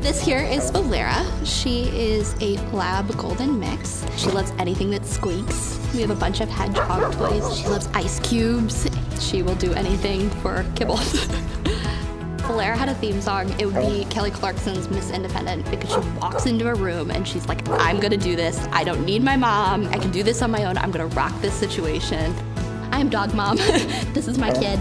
This here is Valera. She is a lab golden mix. She loves anything that squeaks. We have a bunch of hedgehog toys. She loves ice cubes. She will do anything for kibble. Valera had a theme song, it would be Kelly Clarkson's Miss Independent because she walks into a room and she's like, I'm gonna do this. I don't need my mom. I can do this on my own. I'm gonna rock this situation. I am dog mom. this is my kid.